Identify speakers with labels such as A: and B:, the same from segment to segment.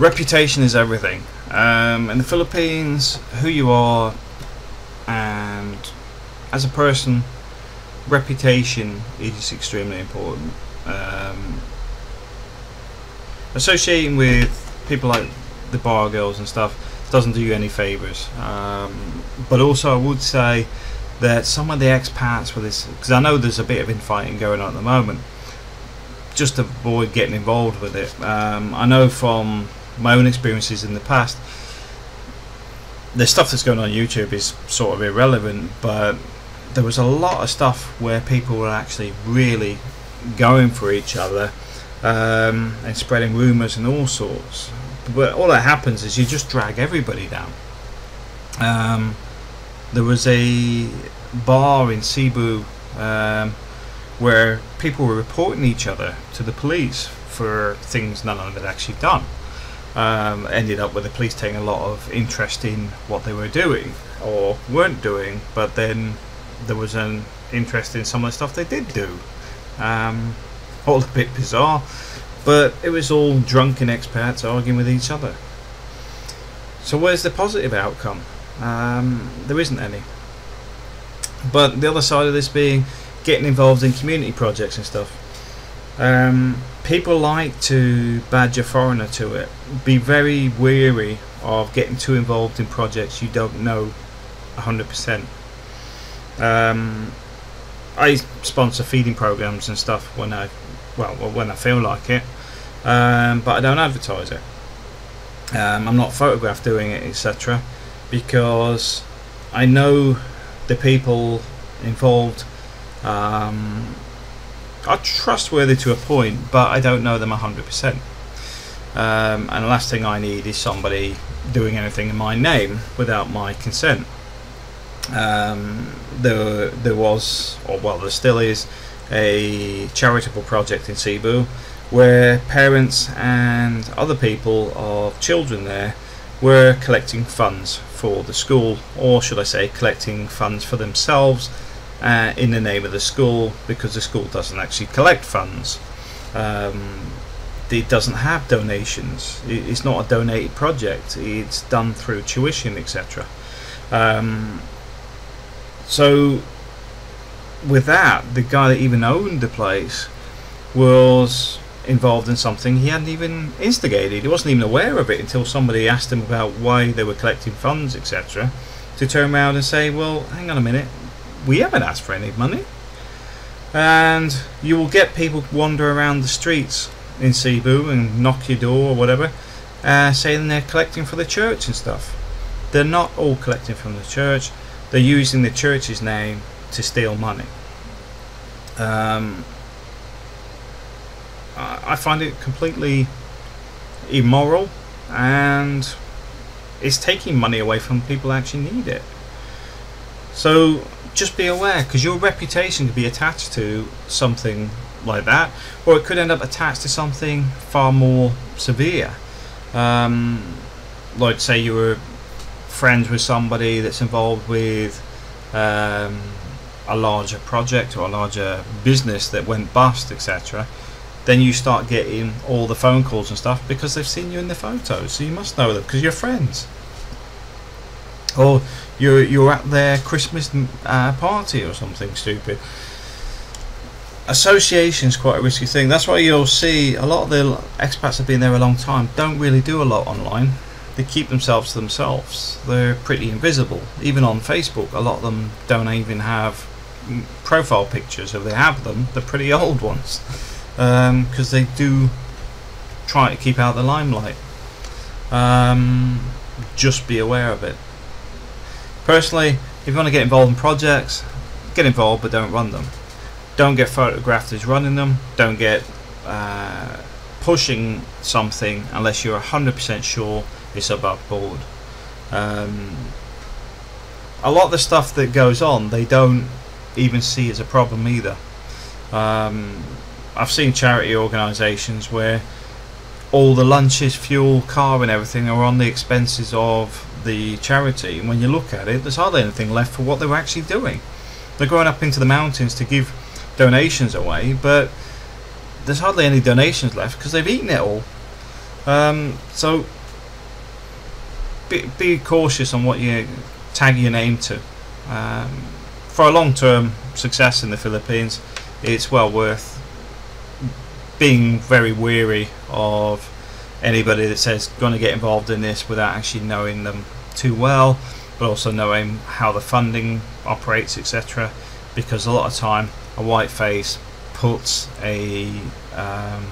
A: reputation is everything. Um, in the Philippines, who you are and as a person, reputation is extremely important. Um, associating with people like the bar girls and stuff doesn't do you any favors. Um, but also, I would say that some of the expats with this, because I know there's a bit of infighting going on at the moment, just avoid getting involved with it. Um, I know from my own experiences in the past, the stuff that's going on, YouTube is sort of irrelevant, but there was a lot of stuff where people were actually really going for each other um, and spreading rumours and all sorts. But all that happens is you just drag everybody down. Um, there was a bar in Cebu um, where people were reporting each other to the police for things none of them had actually done. Um, ended up with the police taking a lot of interest in what they were doing or weren't doing, but then there was an interest in some of the stuff they did do. Um, all a bit bizarre, but it was all drunken expats arguing with each other. So where's the positive outcome? Um, there isn't any. But the other side of this being getting involved in community projects and stuff. Um, people like to badge a foreigner to it. Be very weary of getting too involved in projects you don't know 100%. Um, I sponsor feeding programs and stuff when I, well, when I feel like it, um, but I don't advertise it. Um, I'm not photographed doing it, etc., because I know the people involved um, are trustworthy to a point, but I don't know them 100%. Um, and the last thing I need is somebody doing anything in my name without my consent. Um, there, there was, or well, there still is, a charitable project in Cebu where parents and other people of children there were collecting funds for the school, or should I say, collecting funds for themselves uh, in the name of the school because the school doesn't actually collect funds. Um, it doesn't have donations. It's not a donated project. It's done through tuition, etc. Um, so, with that, the guy that even owned the place was involved in something he hadn't even instigated. He wasn't even aware of it until somebody asked him about why they were collecting funds, etc. To turn around and say, "Well, hang on a minute we haven't asked for any money. And you will get people wander around the streets in Cebu and knock your door or whatever, uh, saying they're collecting for the church and stuff. They're not all collecting from the church. They're using the church's name to steal money. Um, I find it completely immoral and it's taking money away from people who actually need it. So just be aware because your reputation could be attached to something like that, or it could end up attached to something far more severe. Um, like, say you were friends with somebody that's involved with um, a larger project or a larger business that went bust, etc. Then you start getting all the phone calls and stuff because they've seen you in the photos, so you must know them because you're friends. Or you're you're at their Christmas uh, party or something stupid. Association is quite a risky thing. That's why you'll see a lot of the expats have been there a long time. Don't really do a lot online. They keep themselves to themselves. They're pretty invisible. Even on Facebook, a lot of them don't even have profile pictures. If they have them, they're pretty old ones because um, they do try to keep out the limelight. Um, just be aware of it. Personally, if you want to get involved in projects, get involved but don't run them. Don't get photographed as running them. Don't get uh, pushing something unless you're 100% sure it's above board. Um, a lot of the stuff that goes on, they don't even see as a problem either. Um, I've seen charity organisations where all the lunches, fuel, car, and everything are on the expenses of the charity, and when you look at it, there's hardly anything left for what they were actually doing. They're going up into the mountains to give donations away, but there's hardly any donations left because they've eaten it all. Um, so be, be cautious on what you tag your name to. Um, for a long-term success in the Philippines, it's well worth being very weary of anybody that says going to get involved in this without actually knowing them too well, but also knowing how the funding operates, etc. Because a lot of time, a white face puts a um,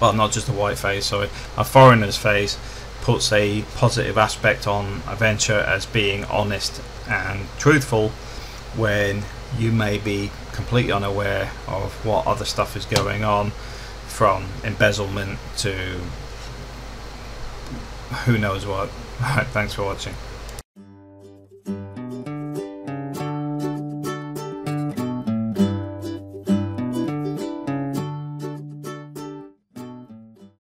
A: well, not just a white face, sorry, a foreigner's face puts a positive aspect on a venture as being honest and truthful when you may be completely unaware of what other stuff is going on from embezzlement to who knows what. Thanks for watching.